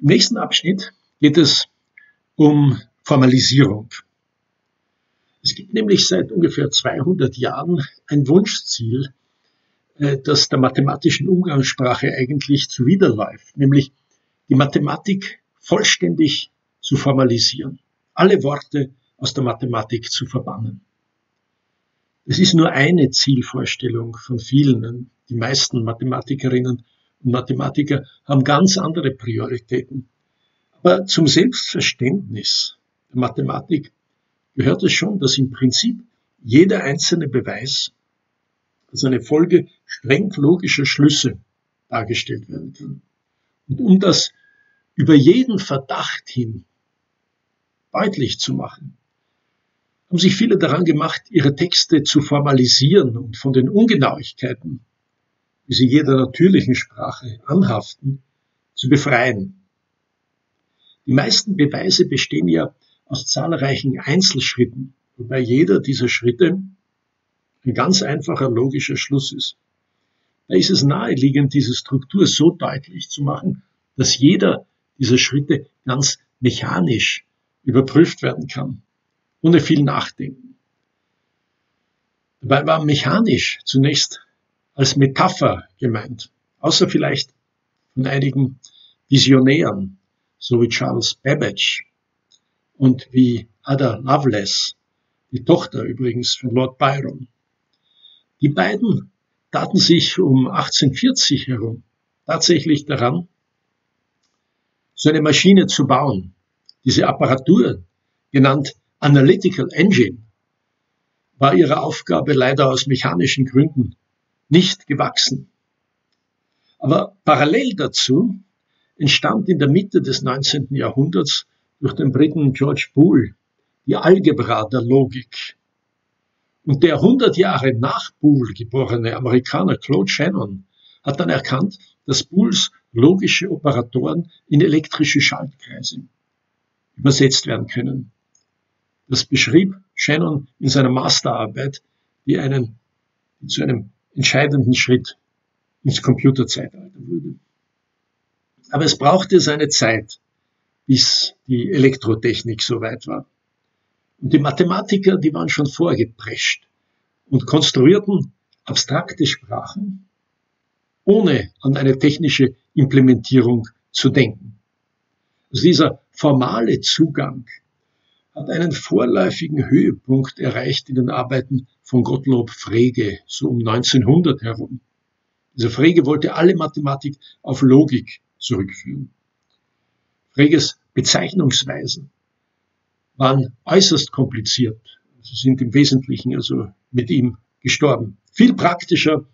Im nächsten Abschnitt geht es um Formalisierung. Es gibt nämlich seit ungefähr 200 Jahren ein Wunschziel, äh, das der mathematischen Umgangssprache eigentlich zuwiderläuft, nämlich die Mathematik vollständig zu formalisieren, alle Worte aus der Mathematik zu verbannen. Es ist nur eine Zielvorstellung von vielen. Die meisten Mathematikerinnen Mathematiker haben ganz andere Prioritäten. Aber zum Selbstverständnis der Mathematik gehört es schon, dass im Prinzip jeder einzelne Beweis als eine Folge streng logischer Schlüsse dargestellt werden kann. Und um das über jeden Verdacht hin deutlich zu machen, haben sich viele daran gemacht, ihre Texte zu formalisieren und von den Ungenauigkeiten, wie sie jeder natürlichen Sprache anhaften, zu befreien. Die meisten Beweise bestehen ja aus zahlreichen Einzelschritten, wobei jeder dieser Schritte ein ganz einfacher logischer Schluss ist. Da ist es naheliegend, diese Struktur so deutlich zu machen, dass jeder dieser Schritte ganz mechanisch überprüft werden kann, ohne viel Nachdenken. Dabei war mechanisch zunächst als Metapher gemeint, außer vielleicht von einigen Visionären, so wie Charles Babbage, und wie Ada Lovelace, die Tochter übrigens von Lord Byron. Die beiden taten sich um 1840 herum tatsächlich daran, so eine Maschine zu bauen. Diese Apparatur, genannt Analytical Engine, war ihrer Aufgabe leider aus mechanischen Gründen nicht gewachsen. Aber parallel dazu entstand in der Mitte des 19. Jahrhunderts durch den Briten George Boole die Algebra der Logik. Und der 100 Jahre nach Boole geborene Amerikaner Claude Shannon hat dann erkannt, dass Booles logische Operatoren in elektrische Schaltkreise übersetzt werden können. Das beschrieb Shannon in seiner Masterarbeit, die einen die zu einem entscheidenden Schritt ins Computerzeitalter wurde. Aber es brauchte seine Zeit, bis die Elektrotechnik soweit war. Und die Mathematiker, die waren schon vorgeprescht und konstruierten abstrakte Sprachen, ohne an eine technische Implementierung zu denken. Also dieser formale Zugang hat einen vorläufigen Höhepunkt erreicht in den Arbeiten von Gottlob Frege, so um 1900 herum. Dieser Frege wollte alle Mathematik auf Logik zurückführen. Freges Bezeichnungsweisen waren äußerst kompliziert. Sie sind im Wesentlichen also mit ihm gestorben. Viel praktischer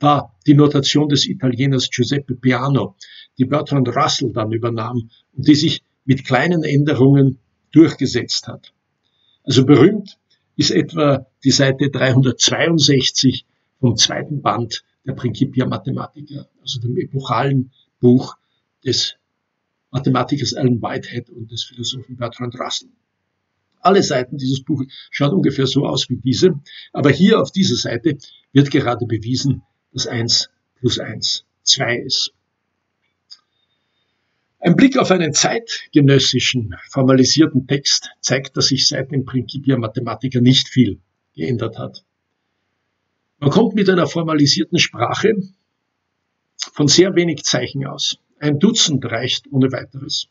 war die Notation des Italieners Giuseppe Piano, die Bertrand Russell dann übernahm und die sich mit kleinen Änderungen durchgesetzt hat. Also berühmt ist etwa die Seite 362 vom zweiten Band der Principia Mathematica, also dem epochalen Buch des Mathematikers Alan Whitehead und des Philosophen Bertrand Russell. Alle Seiten dieses Buches schauen ungefähr so aus wie diese, aber hier auf dieser Seite wird gerade bewiesen, dass 1 plus 1 2 ist. Ein Blick auf einen zeitgenössischen formalisierten Text zeigt, dass sich seit dem Principia Mathematica nicht viel geändert hat. Man kommt mit einer formalisierten Sprache von sehr wenig Zeichen aus. Ein Dutzend reicht ohne weiteres.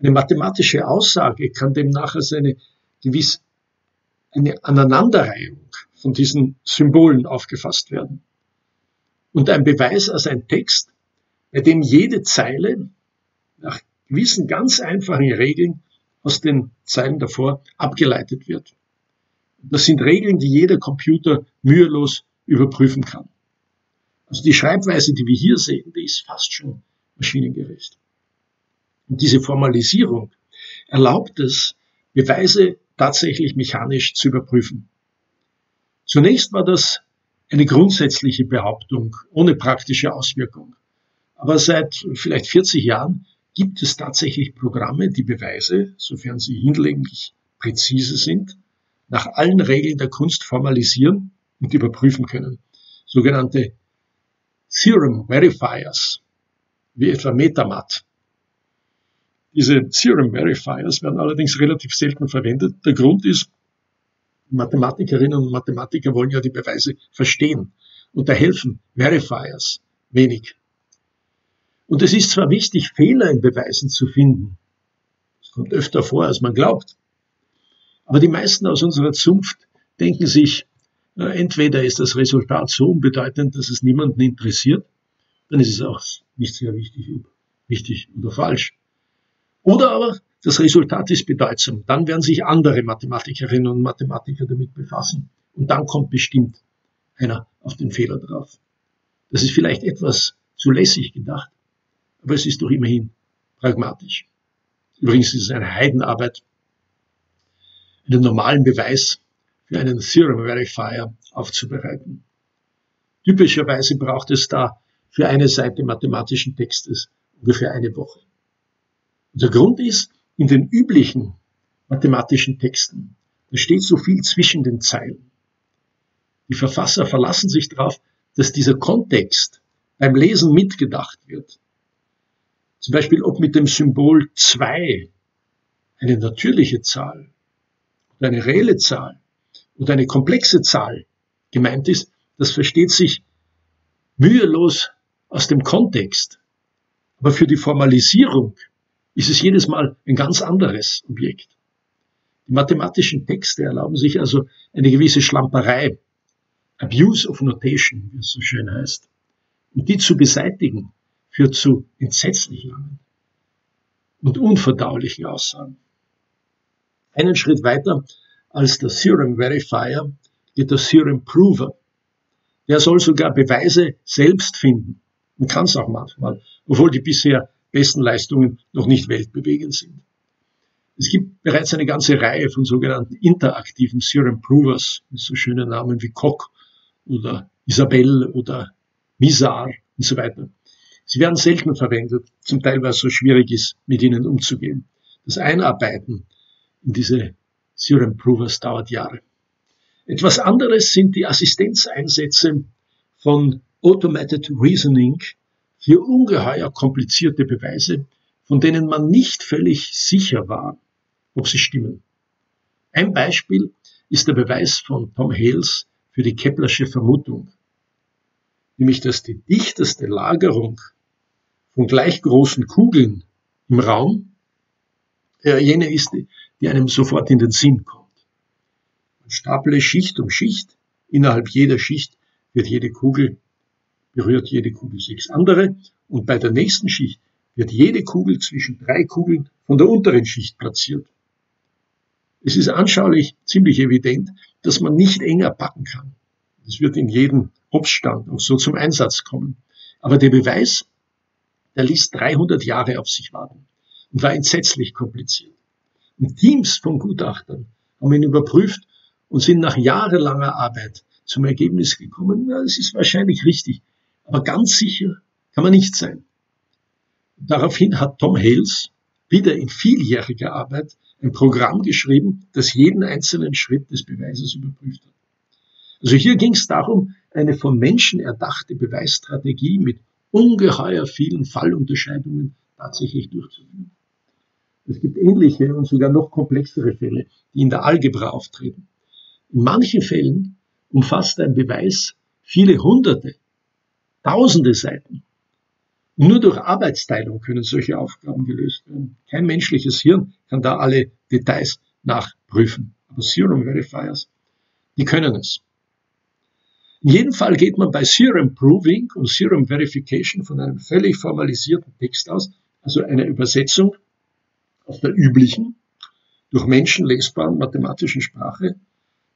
Eine mathematische Aussage kann demnach als eine gewiss eine Aneinanderreihung von diesen Symbolen aufgefasst werden. Und ein Beweis als ein Text, bei dem jede Zeile nach gewissen ganz einfachen Regeln aus den Zeilen davor abgeleitet wird. Das sind Regeln, die jeder Computer mühelos überprüfen kann. Also die Schreibweise, die wir hier sehen, die ist fast schon maschinengerecht. Und diese Formalisierung erlaubt es, Beweise tatsächlich mechanisch zu überprüfen. Zunächst war das eine grundsätzliche Behauptung ohne praktische Auswirkung. Aber seit vielleicht 40 Jahren gibt es tatsächlich Programme, die Beweise, sofern sie hinlänglich präzise sind, nach allen Regeln der Kunst formalisieren und überprüfen können. Sogenannte Theorem Verifiers wie etwa Metamat. Diese Theorem Verifiers werden allerdings relativ selten verwendet. Der Grund ist, Mathematikerinnen und Mathematiker wollen ja die Beweise verstehen. Und da helfen Verifiers wenig. Und es ist zwar wichtig, Fehler in Beweisen zu finden. Das kommt öfter vor, als man glaubt. Aber die meisten aus unserer Zunft denken sich, entweder ist das Resultat so unbedeutend, dass es niemanden interessiert, dann ist es auch nicht sehr wichtig, ob richtig oder falsch. Oder aber das Resultat ist bedeutsam. Dann werden sich andere Mathematikerinnen und Mathematiker damit befassen. Und dann kommt bestimmt einer auf den Fehler drauf. Das ist vielleicht etwas zu lässig gedacht, aber es ist doch immerhin pragmatisch. Übrigens ist es eine Heidenarbeit, einen normalen Beweis für einen Theorem Verifier aufzubereiten. Typischerweise braucht es da für eine Seite mathematischen Textes ungefähr eine Woche. Und der Grund ist, in den üblichen mathematischen Texten, da steht so viel zwischen den Zeilen. Die Verfasser verlassen sich darauf, dass dieser Kontext beim Lesen mitgedacht wird. Zum Beispiel, ob mit dem Symbol 2 eine natürliche Zahl oder eine reelle Zahl oder eine komplexe Zahl gemeint ist, das versteht sich mühelos aus dem Kontext. Aber für die Formalisierung ist es jedes Mal ein ganz anderes Objekt. Die mathematischen Texte erlauben sich also eine gewisse Schlamperei, Abuse of Notation, wie es so schön heißt. Und die zu beseitigen, führt zu entsetzlich langen und unverdaulichen Aussagen. Einen Schritt weiter als der Theorem Verifier geht der Theorem Prover. Der soll sogar Beweise selbst finden und kann es auch manchmal, obwohl die bisher besten Leistungen noch nicht weltbewegend sind. Es gibt bereits eine ganze Reihe von sogenannten interaktiven Theorem Provers mit so schönen Namen wie Koch oder Isabelle oder Misar und so weiter. Sie werden selten verwendet, zum Teil weil es so schwierig ist, mit ihnen umzugehen. Das Einarbeiten in diese Theorem Provers dauert Jahre. Etwas anderes sind die Assistenzeinsätze von Automated Reasoning für ungeheuer komplizierte Beweise, von denen man nicht völlig sicher war, ob sie stimmen. Ein Beispiel ist der Beweis von Tom Hales für die Keplersche Vermutung, nämlich dass die dichteste Lagerung von gleich großen Kugeln im Raum äh, jene ist, die einem sofort in den Sinn kommt. Man staple Schicht um Schicht, innerhalb jeder Schicht wird jede Kugel berührt jede Kugel sechs andere und bei der nächsten Schicht wird jede Kugel zwischen drei Kugeln von der unteren Schicht platziert. Es ist anschaulich ziemlich evident, dass man nicht enger packen kann. Das wird in jedem Obststand auch so zum Einsatz kommen. Aber der Beweis, der ließ 300 Jahre auf sich warten und war entsetzlich kompliziert. Und Teams von Gutachtern haben ihn überprüft und sind nach jahrelanger Arbeit zum Ergebnis gekommen, ja, es ist wahrscheinlich richtig, aber ganz sicher kann man nicht sein. Daraufhin hat Tom Hales wieder in vieljähriger Arbeit ein Programm geschrieben, das jeden einzelnen Schritt des Beweises überprüft hat. Also hier ging es darum, eine von Menschen erdachte Beweisstrategie mit ungeheuer vielen Fallunterscheidungen tatsächlich durchzuführen. Es gibt ähnliche und sogar noch komplexere Fälle, die in der Algebra auftreten. In manchen Fällen umfasst ein Beweis viele hunderte, tausende Seiten. nur durch Arbeitsteilung können solche Aufgaben gelöst werden. Kein menschliches Hirn kann da alle Details nachprüfen. Aber Serum Verifiers, die können es. In jedem Fall geht man bei Serum Proving und Serum Verification von einem völlig formalisierten Text aus, also einer Übersetzung aus der üblichen, durch Menschen lesbaren mathematischen Sprache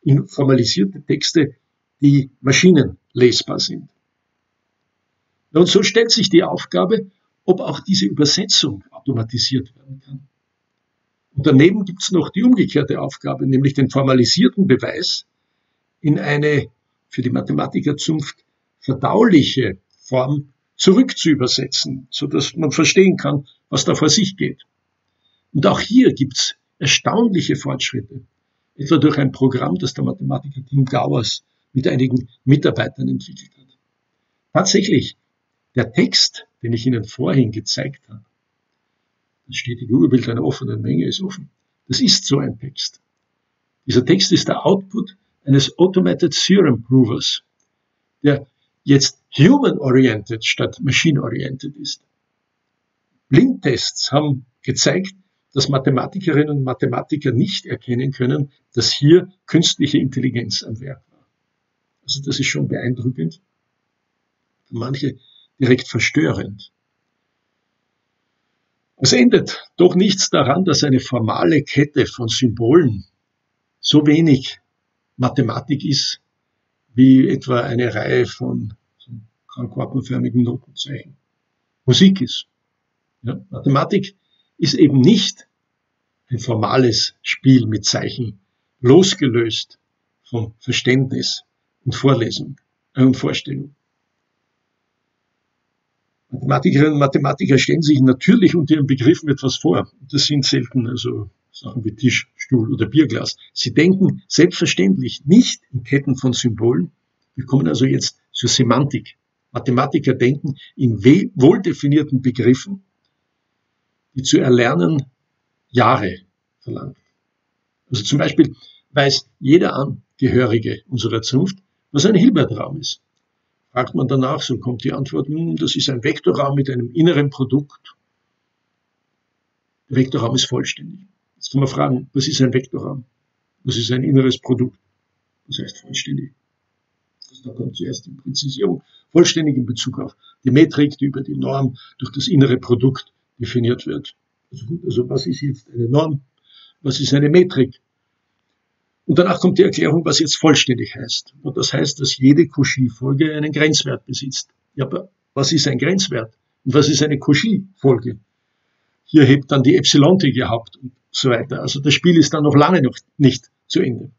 in formalisierte Texte, die maschinenlesbar sind. Und so stellt sich die Aufgabe, ob auch diese Übersetzung automatisiert werden kann. Und daneben gibt es noch die umgekehrte Aufgabe, nämlich den formalisierten Beweis in eine für die Mathematikerzunft verdauliche Form zurückzuübersetzen, so dass man verstehen kann, was da vor sich geht. Und auch hier gibt es erstaunliche Fortschritte, etwa durch ein Programm, das der Mathematiker Tim Gauers mit einigen Mitarbeitern entwickelt hat. Tatsächlich der Text, den ich Ihnen vorhin gezeigt habe, Das stetige Urbild einer offenen Menge ist offen. Das ist so ein Text. Dieser Text ist der Output eines Automated Theorem Provers, der jetzt human-oriented statt machine-oriented ist. Blindtests haben gezeigt, dass Mathematikerinnen und Mathematiker nicht erkennen können, dass hier künstliche Intelligenz am Werk war. Also das ist schon beeindruckend. Manche direkt verstörend. Es endet doch nichts daran, dass eine formale Kette von Symbolen so wenig Mathematik ist, wie etwa eine Reihe von kahlkorbenförmigen Notenzeichen. Musik ist. Ja, Mathematik ist eben nicht ein formales Spiel mit Zeichen, losgelöst vom Verständnis und Vorlesung äh, und Vorstellung. Mathematikerinnen und Mathematiker stellen sich natürlich unter ihren Begriffen etwas vor. Das sind selten also Sachen wie Tisch, Stuhl oder Bierglas. Sie denken selbstverständlich nicht in Ketten von Symbolen. Wir kommen also jetzt zur Semantik. Mathematiker denken in wohldefinierten Begriffen, die zu erlernen Jahre verlangen. Also zum Beispiel weiß jeder Angehörige unserer Zunft, was ein Hilbertraum ist. Fragt man danach, so kommt die Antwort, hm, das ist ein Vektorraum mit einem inneren Produkt. Der Vektorraum ist vollständig. Jetzt kann man fragen, was ist ein Vektorraum? Was ist ein inneres Produkt? Das heißt vollständig. Das da kommt zuerst die Präzisierung. Vollständig in Bezug auf die Metrik, die über die Norm durch das innere Produkt definiert wird. Also gut, also was ist jetzt eine Norm? Was ist eine Metrik? Und danach kommt die Erklärung, was jetzt vollständig heißt. Und das heißt, dass jede Cauchy-Folge einen Grenzwert besitzt. Ja, aber was ist ein Grenzwert? Und was ist eine Cauchy-Folge? Hier hebt dann die Epsilon-T Haupt und so weiter. Also das Spiel ist dann noch lange noch nicht zu Ende.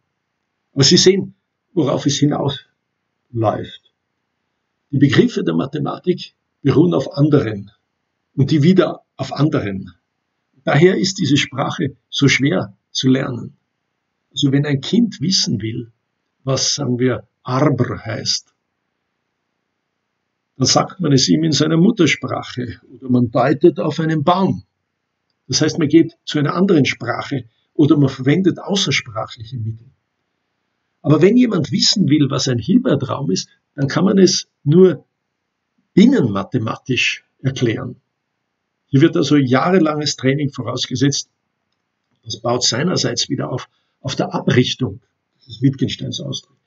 Aber Sie sehen, worauf es hinausläuft. Die Begriffe der Mathematik beruhen auf anderen und die wieder auf anderen. Daher ist diese Sprache so schwer zu lernen. Also wenn ein Kind wissen will, was sagen wir Arbr heißt, dann sagt man es ihm in seiner Muttersprache oder man deutet auf einen Baum. Das heißt, man geht zu einer anderen Sprache oder man verwendet außersprachliche Mittel. Aber wenn jemand wissen will, was ein Hilbertraum ist, dann kann man es nur binnenmathematisch erklären. Hier wird also jahrelanges Training vorausgesetzt. Das baut seinerseits wieder auf auf der Abrichtung, das ist Wittgensteins Ausdruck,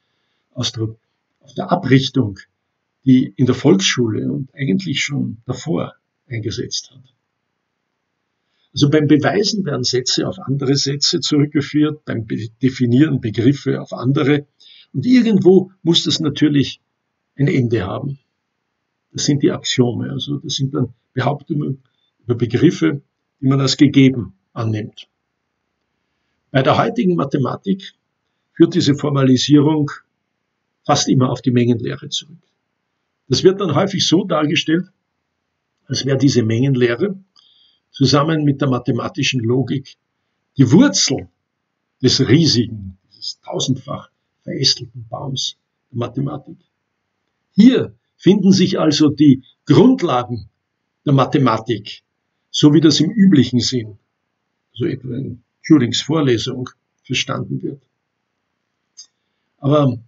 Ausdruck, auf der Abrichtung, die in der Volksschule und eigentlich schon davor eingesetzt hat. Also beim Beweisen werden Sätze auf andere Sätze zurückgeführt, beim Definieren Begriffe auf andere. Und irgendwo muss das natürlich ein Ende haben. Das sind die Axiome, also das sind dann Behauptungen über Begriffe, die man als gegeben annimmt. Bei der heutigen Mathematik führt diese Formalisierung fast immer auf die Mengenlehre zurück. Das wird dann häufig so dargestellt, als wäre diese Mengenlehre zusammen mit der mathematischen Logik die Wurzel des riesigen, dieses tausendfach verästelten Baums der Mathematik. Hier finden sich also die Grundlagen der Mathematik, so wie das im üblichen Sinn, so etwa in Turings Vorlesung verstanden wird. Aber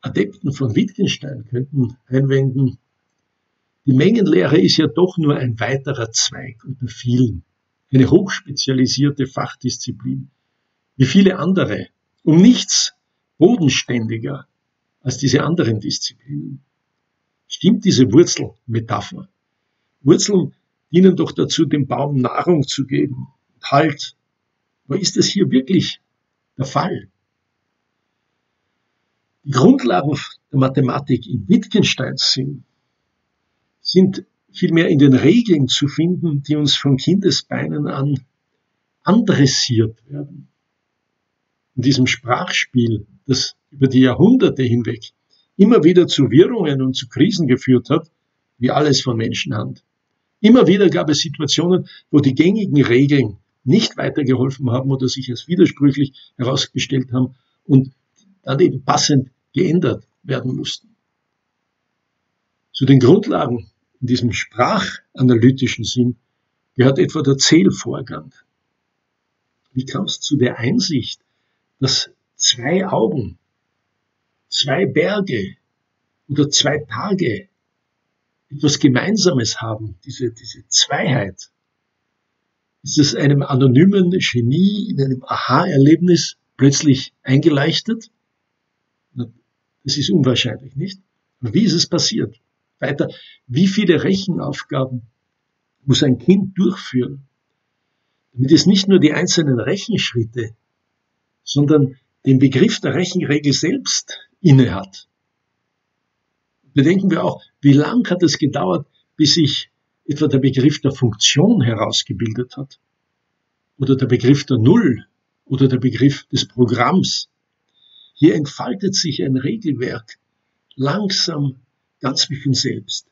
Adepten von Wittgenstein könnten einwenden, die Mengenlehre ist ja doch nur ein weiterer Zweig unter vielen, eine hochspezialisierte Fachdisziplin, wie viele andere, um nichts bodenständiger als diese anderen Disziplinen. Stimmt diese Wurzelmetapher? Wurzeln dienen doch dazu, dem Baum Nahrung zu geben, Halt aber ist das hier wirklich der Fall? Die Grundlagen der Mathematik in Wittgensteins Sinn sind vielmehr in den Regeln zu finden, die uns von Kindesbeinen an andressiert werden. In diesem Sprachspiel, das über die Jahrhunderte hinweg immer wieder zu Wirrungen und zu Krisen geführt hat, wie alles von Menschenhand. Immer wieder gab es Situationen, wo die gängigen Regeln nicht weitergeholfen haben oder sich als widersprüchlich herausgestellt haben und dann eben passend geändert werden mussten. Zu den Grundlagen in diesem sprachanalytischen Sinn gehört etwa der Zählvorgang. Wie kamst du zu der Einsicht, dass zwei Augen, zwei Berge oder zwei Tage etwas Gemeinsames haben, diese, diese Zweiheit? Ist es einem anonymen Genie in einem Aha-Erlebnis plötzlich eingeleuchtet? Das ist unwahrscheinlich, nicht? Aber wie ist es passiert? Weiter, wie viele Rechenaufgaben muss ein Kind durchführen, damit es nicht nur die einzelnen Rechenschritte, sondern den Begriff der Rechenregel selbst innehat. Bedenken wir auch, wie lang hat es gedauert, bis sich etwa der Begriff der Funktion herausgebildet hat oder der Begriff der Null oder der Begriff des Programms. Hier entfaltet sich ein Regelwerk langsam ganz wie von selbst.